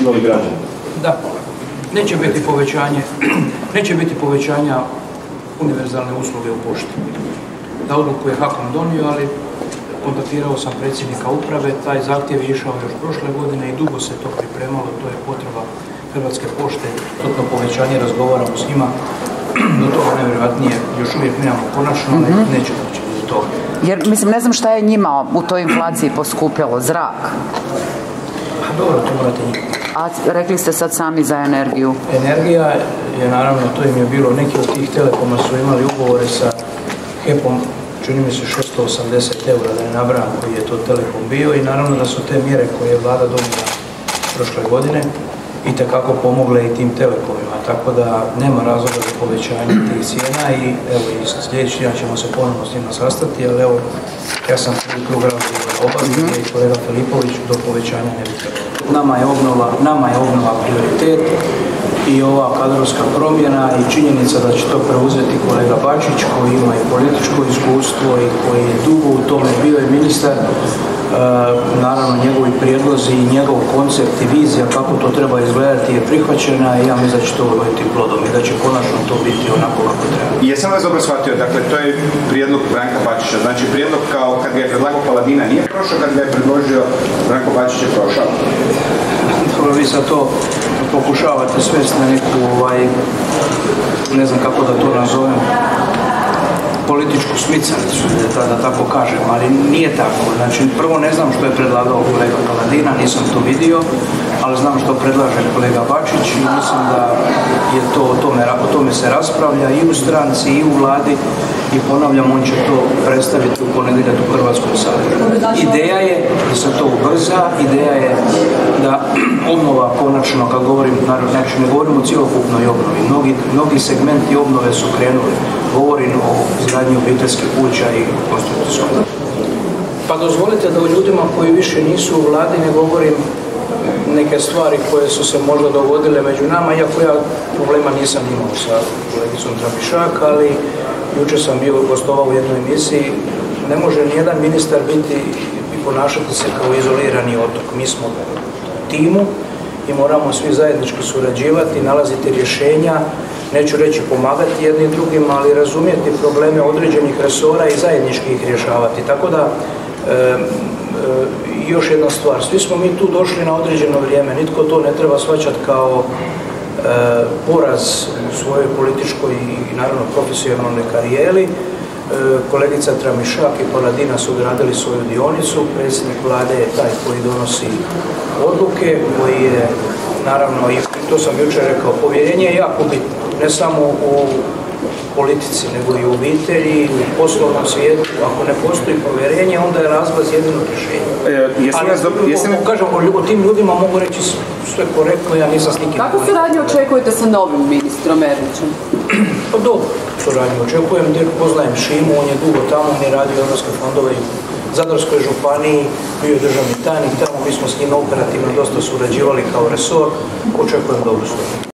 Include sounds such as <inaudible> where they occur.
Imali građani. Da, neće biti povećanje, <clears throat> neće biti povećanja univerzalne usluge u pošti. Da odluku je HAKOM donio, ali kontaktirao sam predsjednika uprave, taj zahtjev je išao još prošle godine i dugo se to pripremalo, to je potreba Hrvatske pošte, to povećanje razgovaramo s njima, <clears throat> do toga najvjerojatnije još uvijek nemamo konačno, ali neće doći do toga. Jer, mislim, ne znam šta je njima u toj inflaciji poskupilo. Zrak. A dobro, to morate njih. A rekli ste sad sami za energiju. Energija je naravno, to im je bilo, neki od tih telekoma su imali ugovore sa HEP-om, čini mi se 680 eura da je nabran koji je to telekom bio i naravno da su te mjere koje je vlada donijela prošle godine i tekako pomogle i tim telekomima, tako da nema razloga za povećanje tih cijena i evo i sljedeći dan ćemo se ponovno s njima sastati, ali evo ja sam prvi krug razgovora obavio i kolega Filipović do povećanja ne bi. Nama je obnova, nama je obnova prioritet i ova kadrovska promjena i činjenica da će to preuzeti kolega Bačić koji ima i političko iskustvo i koji je dugo u tome bio i ministar E, naravno njegovi prijedlozi i njegov koncept i vizija kako to treba izgledati je prihvaćena i ja mislim da će to uroditi plodom i da će konačno to biti onako kako treba. Jesam vas dobro shvatio, dakle to je prijedlog Branka Bačića, znači prijedlog kao kad ga je predlagao Paladina nije prošao, kad ga je predložio Branko Bačić je prošao. Sad to pokušavate svesti na neku, ovaj, ne znam kako da to nazovem, političku smicalicu, da, da tako kažem, ali nije tako. Znači, prvo ne znam što je predlagao kolega Paladina, nisam to vidio, ali znam što predlaže kolega Bačić i mislim da je to o tome, o tome se raspravlja i u stranci i u vladi i ponavljam, on će to predstaviti u ponedjeljak u Hrvatskom saboru. Ideja je da se to ubrza, ideja je da <clears throat> obnova konačno, kad govorim, naravno, znači ne govorim o cijelokupnoj obnovi, mnogi, mnogi segmenti obnove su krenuli, govorim o izgradnji obiteljskih kuća i konstrukcijskom. Pa dozvolite da o ljudima koji više nisu u vladi ne govorim neke stvari koje su se možda dogodile među nama, iako ja problema nisam imao sa kolegicom Trapišak, ali jučer sam bio gostovao u jednoj emisiji, ne može nijedan ministar biti i ponašati se kao izolirani otok. Mi smo timu i moramo svi zajednički surađivati, nalaziti rješenja, neću reći pomagati jednim drugima, ali razumjeti probleme određenih resora i zajednički ih rješavati. Tako da, još jedna stvar, svi smo mi tu došli na određeno vrijeme, nitko to ne treba shvaćati kao poraz u svojoj političkoj i naravno profesionalnoj karijeri. kolegica Tramišak i Paladina su odradili svoju dionicu, predsjednik vlade je taj koji donosi odluke, koji je naravno, i to sam jučer rekao, povjerenje je jako bitno, ne samo u politici, nego i u obitelji, u poslovnom svijetu. Ako ne postoji povjerenje, onda je razlaz jedino rješenje. E, Ali, jesam... kažem, o tim ljudima mogu reći sve korektno, ja nisam s nikim... Kako suradnju očekujete sa novim ministrom Erlićem? <clears throat> Pa dobro suradnju očekujem, jer poznajem Šimu, on je dugo tamo, on je radio europske fondove u Zadarskoj županiji, bio je državni tajnik tamo, mi smo s njim operativno dosta surađivali kao resor, očekujem dobru suradnju.